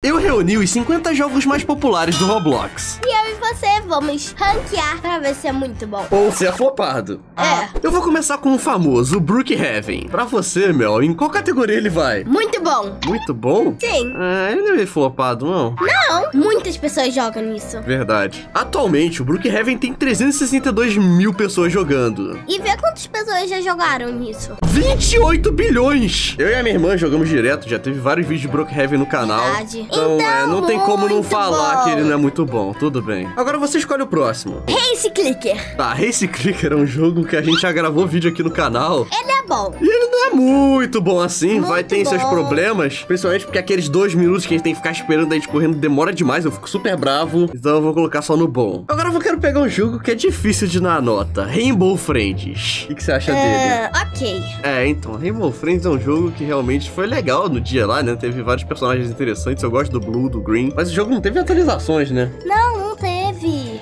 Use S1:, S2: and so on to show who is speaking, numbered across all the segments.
S1: Eu reuni os 50 jogos mais populares do Roblox.
S2: E eu você vamos ranquear pra ver se é muito bom.
S1: Ou se é flopado.
S2: É.
S1: Eu vou começar com o famoso Brookhaven. Pra você, Mel, em qual categoria ele vai?
S2: Muito bom.
S1: Muito bom?
S2: Sim.
S1: Ah, ele não é meio flopado, não.
S2: Não, muitas pessoas jogam nisso.
S1: Verdade. Atualmente, o Brookhaven tem 362 mil pessoas jogando.
S2: E vê quantas pessoas já jogaram nisso.
S1: 28 bilhões! Eu e a minha irmã jogamos direto, já teve vários vídeos de Brookhaven no canal.
S2: Verdade.
S1: Então, é, não tem como não falar
S2: bom.
S1: que ele não é muito bom. Tudo bem. Agora você escolhe o próximo.
S2: Race Clicker.
S1: Tá, Race Clicker é um jogo que a gente já gravou vídeo aqui no canal.
S2: Ele é bom.
S1: E ele não é muito bom assim,
S2: Muito
S1: vai ter seus problemas. Principalmente porque aqueles dois minutos que a gente tem que ficar esperando a gente correndo demora demais, eu fico super bravo. Então eu vou colocar só no bom. Agora eu quero pegar um jogo que é difícil de dar nota. Rainbow Friends. O que, que você acha dele?
S2: É, ok.
S1: É, então, Rainbow Friends é um jogo que realmente foi legal no dia lá, né? Teve vários personagens interessantes. Eu gosto do Blue, do Green. Mas o jogo não teve atualizações, né?
S2: Não.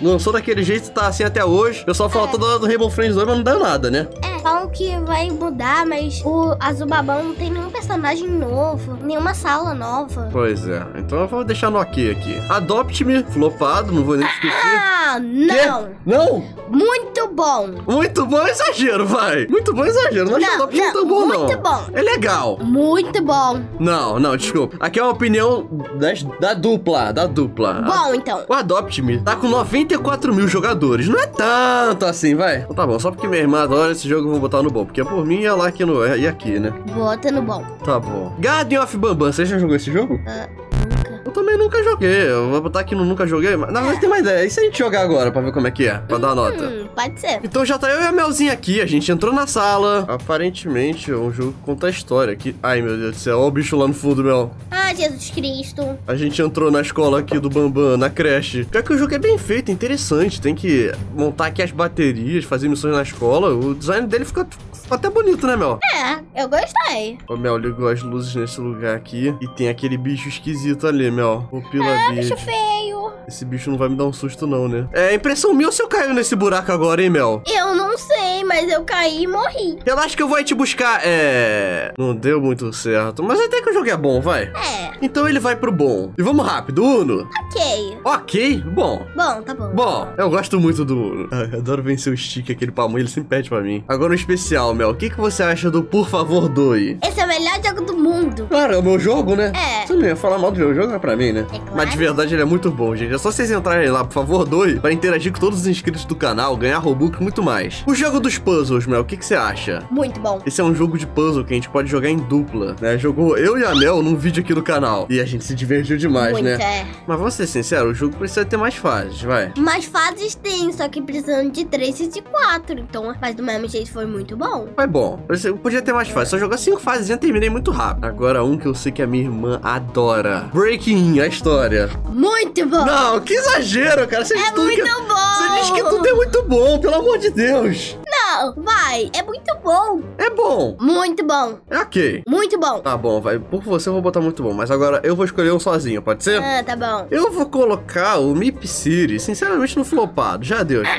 S1: Lançou daquele jeito, tá assim até hoje. O pessoal fala
S2: É.
S1: toda hora do Rainbow Friends 2, mas não deu nada, né?
S2: É, falam que vai mudar, mas o Azubabão não tem nenhum personagem novo, nenhuma sala nova.
S1: Pois é. Então eu vou deixar no ok aqui. Adopt-me, flopado, não vou nem discutir.
S2: Ah, não!
S1: Quê? Não!
S2: Muito bom!
S1: Muito bom é exagero, vai! Muito bom é exagero. Não acho
S2: Não,
S1: Adopt não tão bom, não.
S2: muito bom.
S1: É legal.
S2: Muito bom!
S1: Não, não, desculpa. Aqui é uma opinião das- da dupla, da dupla.
S2: Bom, então.
S1: O Adopt-me tá com 94 mil jogadores. Não é tanto assim, vai. Então tá bom, só porque minha irmã adora esse jogo, eu vou botar no bom. Porque por mim ia lá aqui no. E aqui, né?
S2: Bota no bom.
S1: Tá bom. Guardian of Bambam, você já jogou esse jogo?
S2: Nunca.
S1: Eu nunca joguei. Eu vou botar aqui no nunca joguei. Mas na verdade tem uma ideia. E se a gente jogar agora pra ver como é que é? Pra dar nota.
S2: Hum, pode ser.
S1: Então já tá eu e a Melzinha aqui, a gente entrou na sala. Aparentemente é um jogo que conta a história aqui. Ai meu Deus do céu, olha o bicho lá no fundo, Mel.
S2: Ah, Jesus Cristo.
S1: A gente entrou na escola aqui do Bambam, na creche. Pior que o jogo é bem feito, interessante. Tem que montar aqui as baterias, fazer missões na escola. O design dele ficou até bonito, né, Mel?
S2: É, eu gostei.
S1: Ô, Mel, ligou as luzes nesse lugar aqui. E tem aquele bicho esquisito ali, Mel. O Pila
S2: É,
S1: bicho.
S2: bicho feio.
S1: Esse bicho não vai me dar um susto, não, né? É impressão minha ou se eu caio nesse buraco agora, hein, Mel?
S2: Eu não mas eu caí e morri.
S1: Relaxa que eu vou te buscar. É. Não deu muito certo. Mas até que o jogo é bom, vai.
S2: É,
S1: Então ele vai pro bom. E vamos rápido, Uno.
S2: ok.
S1: Ok, bom.
S2: Bom, tá bom.
S1: Bom, eu gosto muito do Uno. Ai, eu adoro vencer o stick, aquele palmo, ele sempre pede pra mim. Agora um especial, Mel. O que, que você acha do Por Favor Doe?
S2: Esse é o melhor jogo do mundo.
S1: Claro, é o meu jogo, né?
S2: É.
S1: Você não ia falar mal do meu jogo, é pra mim, né?
S2: É claro.
S1: Mas de verdade ele é muito bom, gente. É só vocês entrarem lá, por favor, doe, pra interagir com todos os inscritos do canal, ganhar Robux e muito mais. O jogo dos puzzles, Mel, o que, que você acha?
S2: Muito bom.
S1: Esse é um jogo de puzzle que a gente pode jogar em dupla, né? Jogou eu e a Mel num vídeo aqui no canal. E a gente se divertiu demais,
S2: Muito,
S1: né?
S2: é.
S1: Mas vamos ser sinceros, o jogo precisa ter mais fases, vai.
S2: Mais fases tem, só que precisando de 3 e de 4. Então, mas do mesmo jeito foi muito bom.
S1: Foi bom. Precisa- Podia ter mais fases. Só jogar cinco fases e terminei muito rápido. Agora um que eu sei que a minha irmã adora. Breaking, a história.
S2: Muito bom!
S1: Não, que exagero, cara. Você diz
S2: é
S1: tudo que...
S2: muito bom!
S1: Você diz que tudo é muito bom, pelo amor de Deus.
S2: Não, vai! É muito bom!
S1: É bom.
S2: Muito bom!
S1: É ok.
S2: Muito bom!
S1: Tá bom, vai. Por você eu vou botar muito bom. Mas agora eu vou escolher um sozinho, pode ser?
S2: Ah, tá bom.
S1: Eu vou colocar o Mip City, sinceramente, no flopado. Já deu, já.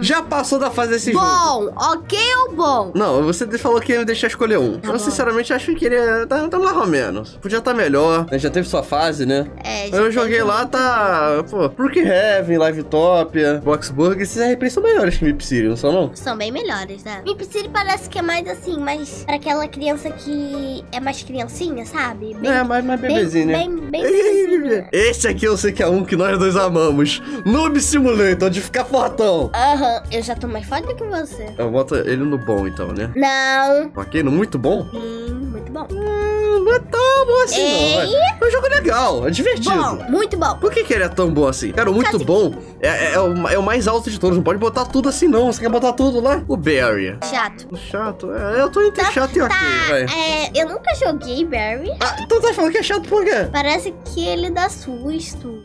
S1: Já passou da fase desse jogo.
S2: Bom, ok ou bom?
S1: Não, você falou que ia me deixar escolher um.
S2: Tá
S1: eu,
S2: bom.
S1: sinceramente, acho que ele é, tá, tá mais ou menos. Podia estar melhor, né? Já teve sua fase, né?
S2: É, já
S1: Eu joguei lá, tá. Pô, Brookhaven, Livetopia, Boxburg. Esses RPs são melhores que Mip City, não são, não?
S2: São bem melhores, né? Mip City parece que é mais assim, mais pra aquela criança que é mais criancinha, sabe? Bem,
S1: é, mais, mais
S2: bem,
S1: bebezinho, né?
S2: bem, bem bebezinho.
S1: Esse aqui eu sei que é um que nós dois amamos. Noob Simulator, de ficar fortão.
S2: Aham, eu já tô mais forte do que você.
S1: Eu boto ele no bom, então, né?
S2: Não.
S1: Ok, no muito bom?
S2: Hum, muito bom.
S1: Hum, não é tão bom assim, não, vai.
S2: Ei.
S1: É um jogo legal, é divertido.
S2: Bom, muito bom.
S1: Por que, que ele é tão bom assim? Cara, o muito
S2: Casi-
S1: bom é, é- é o, é o mais alto de todos. Não pode botar tudo assim, não. Você quer botar tudo lá? O Barry.
S2: Chato.
S1: O chato? É, eu tô entre chato e ok,
S2: Tá,
S1: vai.
S2: é, eu nunca joguei Barry.
S1: Ah, então tá falando que é chato por quê?
S2: Parece que ele dá susto.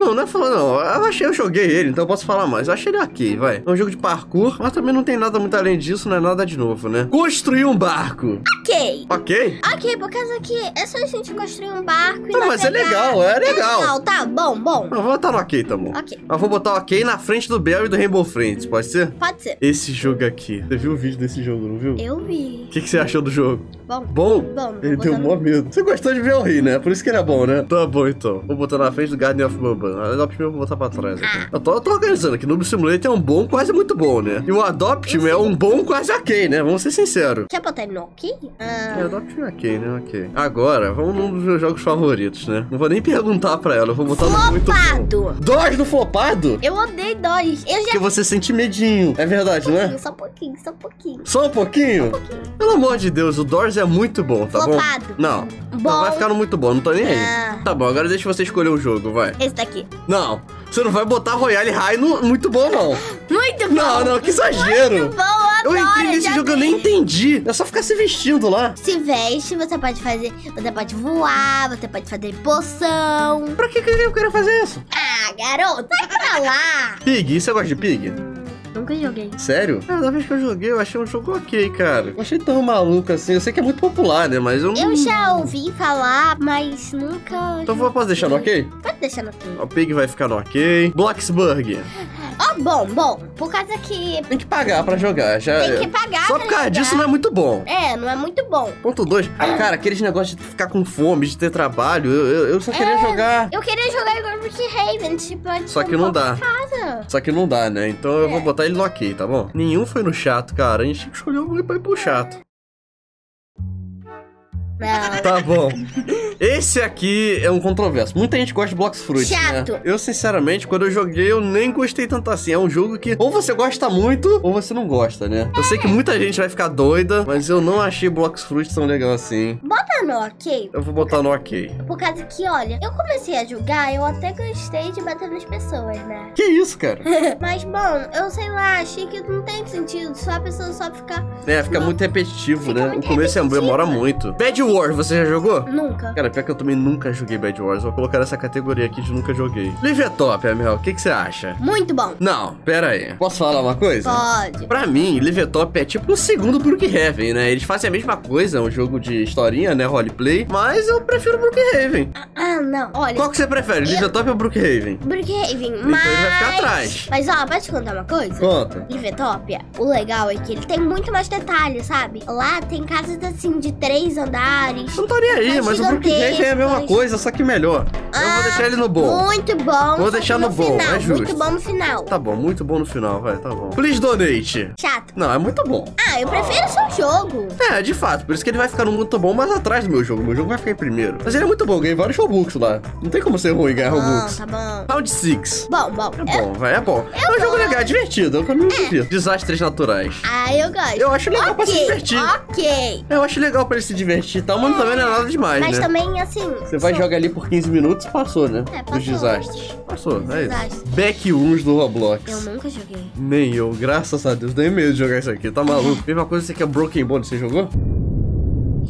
S1: Não, não é falando, não. Eu achei, eu joguei ele, então eu posso falar mais. Eu achei ele ok, vai. É um jogo de parkour, mas também não tem nada muito além disso, não é nada de novo, né? Construir um barco.
S2: Ok.
S1: Ok?
S2: Ok, por causa que é só a gente construir um barco e
S1: Não, mas é legal, é legal.
S2: legal, tá bom, bom.
S1: Eu vou botar no ok, tá bom.
S2: Ok,
S1: Eu vou botar o ok na frente do Bell e do Rainbow Friends, pode ser?
S2: pode ser.
S1: Esse jogo aqui. Você viu o vídeo desse jogo, não viu?
S2: Eu vi.
S1: O que, que você achou do jogo?
S2: Bom,
S1: Bom?
S2: bom.
S1: Ele deu
S2: botar
S1: mó medo. Você gostou de ver eu rir, né? Por isso que ele é bom, né? Tá bom, então. Vou botar na frente do Garden of Bourbon. Adopt Me eu vou botar pra trás aqui. Eu tô, eu tô organizando aqui. Noob Simulator é um bom, quase muito bom, né? E o Adopt Me é um bom, quase ok, né? Vamos ser sinceros.
S2: Quer botar ele no ok?
S1: É,
S2: Ah,
S1: Adopt Me é ok, né? Ok. Agora, vamos num dos meus jogos favoritos, né? Não vou nem perguntar pra ela. Eu vou botar no muito
S2: flopado.
S1: Dodge no flopado?
S2: Eu odeio dois. Eu já...
S1: Porque você sente medinho. É verdade, não é?
S2: Só um pouquinho, só um pouquinho.
S1: Só um pouquinho? Pelo amor de Deus, o Doors é muito bom, tá
S2: Flopado.
S1: bom? Não.
S2: Bom.
S1: Não vai ficar no muito bom, não tô nem aí.
S2: Ah.
S1: Tá bom, agora deixa você escolher o jogo, vai.
S2: Esse daqui.
S1: Não, você não vai botar Royale High no muito bom, não.
S2: Muito bom.
S1: Não, não, que exagero.
S2: Muito bom, eu
S1: entrei nesse jogo, eu nem entendi. É só ficar se vestindo lá.
S2: Se veste, você pode fazer. Você pode voar, você pode fazer poção.
S1: Pra que que eu quero fazer isso?
S2: Ah, garoto, sai pra lá.
S1: Pig, você gosta de Pig?
S2: Nunca joguei.
S1: Sério? Ah, da vez que eu joguei, eu achei um jogo ok, cara. Não achei tão maluco assim. Eu sei que é muito popular, né? Mas eu não.
S2: Eu já ouvi falar, mas nunca.
S1: Então vou- posso deixar no ok?
S2: Pode deixar no ok.
S1: O Pig vai ficar no ok. Bloxburg.
S2: Ó, bom, bom. Por causa que
S1: Tem que pagar pra jogar. Já...
S2: tem que pagar
S1: Só por causa disso não é muito bom.
S2: É, não é muito bom.
S1: Ponto 2. Cara, aqueles negócios de ficar com fome, de ter trabalho, eu, eu- eu só queria
S2: É.
S1: jogar.
S2: Eu queria jogar igual Brookhaven, tipo, antes
S1: Só que não dá.
S2: Casa.
S1: Só que não dá, né? Então eu vou
S2: É.
S1: botar ele no ok, tá bom? Nenhum foi no chato, cara. A gente tinha que escolher um pra ir pro chato.
S2: Não.
S1: Tá bom. Esse aqui é um controverso. Muita gente gosta de Blocks Fruit,
S2: Chato.
S1: né? Eu, sinceramente, quando eu joguei, eu nem gostei tanto assim. É um jogo que ou você gosta muito, ou você não gosta, né? Eu sei que muita gente vai ficar doida, mas eu não achei Blocks Fruit tão legal assim.
S2: Bota no ok.
S1: Eu vou botar no ok.
S2: Por causa que, olha, eu comecei a jogar, eu até gostei de bater nas pessoas, né?
S1: Que isso, cara?
S2: Mas, bom, eu sei lá, achei que não tem sentido. Só a pessoa só ficar.
S1: É, fica muito repetitivo,
S2: Fica
S1: né?
S2: muito
S1: o começo é-
S2: repetitivo.
S1: demora muito. Bad Wars, você já jogou?
S2: Nunca.
S1: Cara, pior que eu também nunca joguei Bad Wars. Vou colocar nessa categoria aqui de nunca joguei. Live é top, Amel. O que que você acha?
S2: Muito bom.
S1: Não, pera aí. Posso falar uma coisa?
S2: Pode.
S1: Pra mim, Live é Top é tipo o segundo Brookhaven, né? Eles fazem a mesma coisa, é um jogo de historinha, né? Roleplay. Mas eu prefiro Brookhaven.
S2: Ah, não. Olha,
S1: Qual que você prefere, Live é Top ou Brookhaven?
S2: Brookhaven,
S1: Então
S2: mas.
S1: ele vai ficar atrás.
S2: Mas, ó, pode te contar uma coisa?
S1: Conta.
S2: Livetopia, o legal é que ele tem muito mais detalhes, sabe? Lá tem casas assim de três andares.
S1: Eu não tô nem aí, mas o Brookhaven é a mesma
S2: gigantescas.
S1: coisa, só que melhor. Eu vou deixar ele no bom.
S2: Muito bom.
S1: Vou deixar
S2: que
S1: no bom,
S2: final,
S1: é justo.
S2: Muito bom no final.
S1: Tá bom, muito bom no final, vai, tá bom. Please donate.
S2: Chato.
S1: Não, é muito bom.
S2: Ah, eu prefiro o jogo.
S1: É, de fato, por isso que ele vai ficar no muito bom, mas atrás do meu jogo. Meu jogo vai ficar em primeiro. Mas ele é muito bom, eu ganhei vários Robux lá. Não tem como ser ruim ganhar
S2: Bom,
S1: Robux.
S2: tá bom.
S1: Round 6.
S2: Bom, bom.
S1: É bom, vai, é bom. É um jogo legal, é divertido, é um caminho divirto. Desastres naturais.
S2: Ah, eu gosto.
S1: Eu acho legal pra se divertir.
S2: Ok.
S1: Eu acho legal pra ele se divertir e tal, mas também não é nada demais,
S2: Mas
S1: né?
S2: também, assim.
S1: Você vai
S2: só-
S1: jogar ali por 15 minutos, passou, né?
S2: É, passou.
S1: Dos desastres. Passou, é isso.
S2: Desastres.
S1: Back 1 do Roblox.
S2: Eu nunca joguei.
S1: Nem eu, graças a Deus. Nem medo de jogar isso aqui, tá maluco? Mesma coisa você que é Broken Bone, você jogou?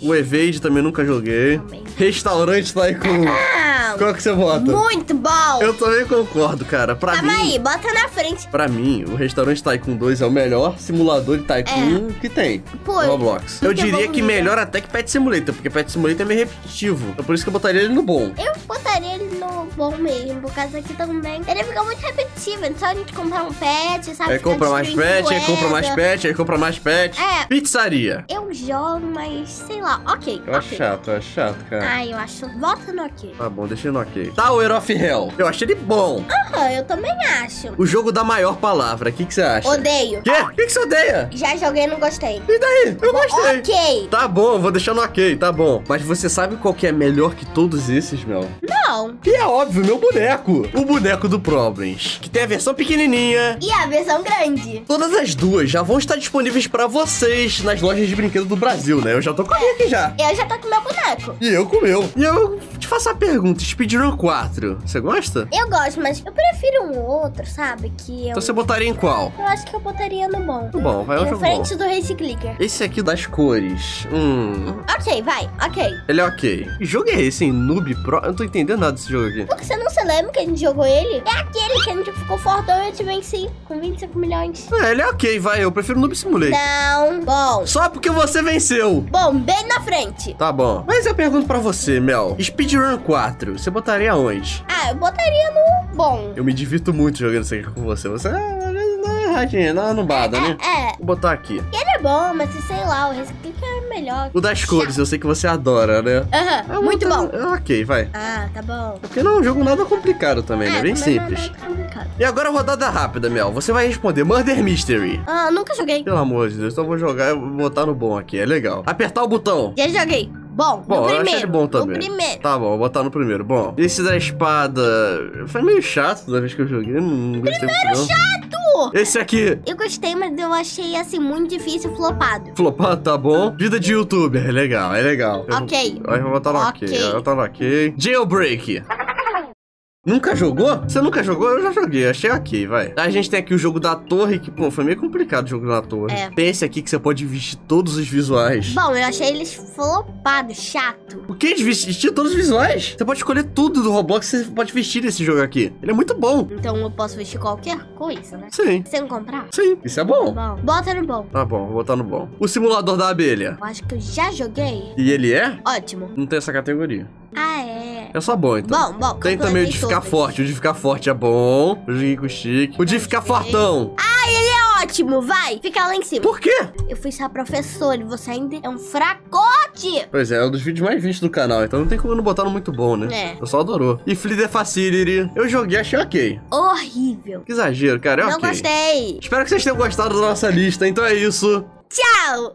S1: O Evade também nunca joguei.
S2: Também.
S1: Restaurante tá aí com.
S2: Ah,
S1: Qual que você bota?
S2: muito bom.
S1: Eu também concordo, cara. Pra
S2: Calma
S1: mim.
S2: aí, bota na frente.
S1: Pra mim, o restaurante Tycoon 2 é o melhor simulador de Tycoon que tem
S2: Pô,
S1: Roblox. Eu diria que melhor até que Pet Simulator, porque Pet Simulator é meio repetitivo. Então por isso que eu botaria ele no bom.
S2: Eu botaria ele no bom mesmo, por causa que também ele fica muito repetitivo. É só a gente comprar um pet, sabe?
S1: Aí
S2: Ficar
S1: compra mais pet, aí compra mais pet, aí compra mais pet.
S2: É.
S1: Pizzaria.
S2: Eu jogo, mas sei lá. Ok.
S1: Eu acho
S2: ok.
S1: chato, eu acho chato, cara.
S2: Ah, eu acho. Bota no ok.
S1: Tá bom, deixa no ok. Tower of Hell. Eu achei ele bom.
S2: Aham, eu também acho.
S1: O jogo da maior palavra. O que, que você acha?
S2: Odeio.
S1: Quê? O que, que você odeia?
S2: Já joguei e não gostei.
S1: E daí? Eu gostei.
S2: Ok.
S1: Tá bom, eu vou deixar no ok, tá bom. Mas você sabe qual que é melhor que todos esses, Mel?
S2: Não.
S1: E é óbvio, meu boneco. O boneco do Problems. Que tem a versão pequenininha.
S2: E a versão grande?
S1: Todas as duas já vão estar disponíveis pra vocês nas lojas de brinquedo do Brasil, né? Eu já tô com a minha aqui já.
S2: Eu já tô com meu boneco.
S1: E eu com o meu. E eu, te faço uma pergunta, Speedrun 4, você gosta?
S2: Eu gosto, mas eu prefiro um outro, sabe? Que eu.
S1: Então você botaria em qual?
S2: Eu acho que eu botaria no bom.
S1: No bom, vai,
S2: Em
S1: jogo
S2: frente do Race Clicker.
S1: Esse aqui das cores, hum...
S2: Ok, vai, ok.
S1: Ele é ok. Que jogo é esse, hein? Noob Pro? Eu não tô entendendo nada desse jogo aqui.
S2: Porque você não se lembra que a gente jogou ele? É aquele que a gente ficou fortão e eu te venci com 25 milhões.
S1: É, ele é ok, vai. Eu prefiro Noob Simulator.
S2: Não. Bom.
S1: Só porque você venceu.
S2: Bom, bem na frente.
S1: Tá bom. Mas eu pergunto pra você, Mel. Speedrun 4, você botaria onde?
S2: Ah, eu botaria no bom.
S1: Eu me divirto muito jogando isso aqui com você. Você ah, não é erradinha, não, não bada, né?
S2: É,
S1: Vou botar aqui.
S2: ele é bom, mas sei lá, o Clicker é melhor.
S1: O das cores, eu sei que você adora, né?
S2: Aham,
S1: Eu
S2: muito
S1: boto-
S2: bom.
S1: Ok, vai.
S2: Ah, tá bom.
S1: Porque não é um jogo nada complicado também, né?
S2: É,
S1: Bem
S2: também não é
S1: simples.
S2: muito complicado.
S1: E agora rodada rápida, Mel. Você vai responder Murder Mystery.
S2: Ah, nunca joguei.
S1: Pelo amor de Deus, então vou jogar e vou botar no bom aqui, é legal. Apertar o botão.
S2: Já joguei. Bom,
S1: Bom,
S2: no
S1: eu
S2: primeiro.
S1: ele bom também.
S2: No primeiro.
S1: Tá bom, vou botar no primeiro. Bom, esse da espada foi meio chato da vez que eu joguei. Não gostei muito, não.
S2: Chato!
S1: Esse aqui,
S2: Eu gostei, mas eu achei assim muito difícil flopado.
S1: flopado, tá bom. Vida de youtuber, é legal, é legal. Eu-
S2: Ok.
S1: Aí eu vou botar no ok.
S2: Ok.
S1: Eu vou botar no ok. Jailbreak. Nunca jogou? Você nunca jogou? Eu já joguei, achei ok, vai. A gente tem aqui o jogo da torre, que, pô, foi meio complicado o jogo da torre.
S2: É.
S1: Tem esse aqui que você pode vestir todos os visuais.
S2: Bom, eu achei eles flopados, chato.
S1: O que? De vestir todos os visuais? Você pode escolher tudo do Roblox, você pode vestir nesse jogo aqui. Ele é muito bom.
S2: Então eu posso vestir qualquer coisa, né?
S1: Sim,
S2: Sem comprar?
S1: sim, isso é bom.
S2: Bom, bota no bom.
S1: Tá bom, vou botar no bom. O simulador da abelha.
S2: Eu acho que eu já joguei.
S1: E ele é?
S2: Ótimo.
S1: Não tem essa categoria.
S2: Ah, é.
S1: É só bom, então.
S2: Bom, bom.
S1: Tem também o de ficar
S2: todos.
S1: forte. O de ficar forte é bom. Eu joguei com o Chique. O de ficar fortão.
S2: Ah, ele é ótimo, vai. Fica lá em cima.
S1: Por quê?
S2: Eu fui sua professora e você ainda é um fracote.
S1: Pois é, é um dos vídeos mais vistos do canal, então não tem como eu não botar no muito bom, né?
S2: É.
S1: O pessoal adorou. E Fleether Facility. Eu joguei, achei ok.
S2: Horrível.
S1: Que exagero, cara, é
S2: Não
S1: ok.
S2: gostei.
S1: Espero que vocês tenham gostado da nossa lista, então é isso.
S2: Tchau.